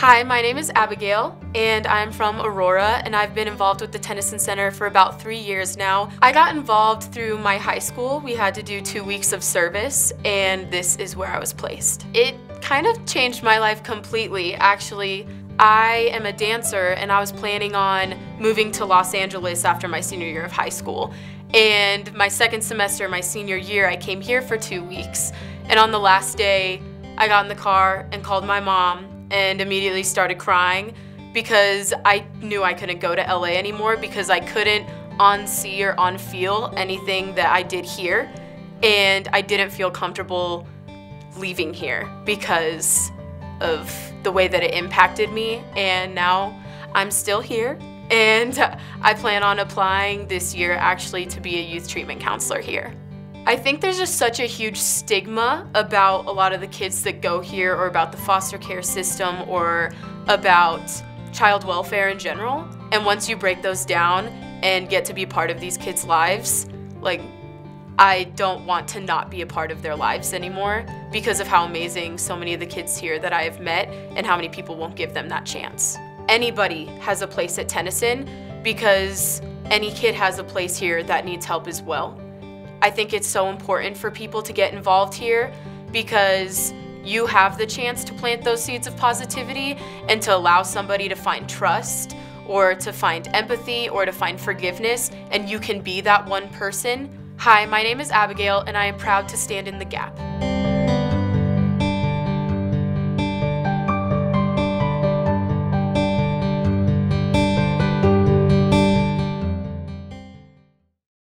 Hi, my name is Abagail, and I'm from Aurora, and I've been involved with the Tennyson Center for about three years now. I got involved through my high school. We had to do two weeks of service, and this is where I was placed. It kind of changed my life completely, actually. I am a dancer, and I was planning on moving to Los Angeles after my senior year of high school. And my second semester, my senior year, I came here for two weeks. And on the last day, I got in the car and called my mom and immediately started crying because I knew I couldn't go to LA anymore because I couldn't on see or on feel anything that I did here. And I didn't feel comfortable leaving here because of the way that it impacted me. And now I'm still here. And I plan on applying this year actually to be a youth treatment counselor here. I think there's just such a huge stigma about a lot of the kids that go here or about the foster care system or about child welfare in general. And once you break those down and get to be part of these kids' lives, like I don't want to not be a part of their lives anymore because of how amazing so many of the kids here that I have met and how many people won't give them that chance. Anybody has a place at Tennyson because any kid has a place here that needs help as well. I think it's so important for people to get involved here because you have the chance to plant those seeds of positivity and to allow somebody to find trust or to find empathy or to find forgiveness, and you can be that one person. Hi, my name is Abagail, and I am proud to stand in the gap.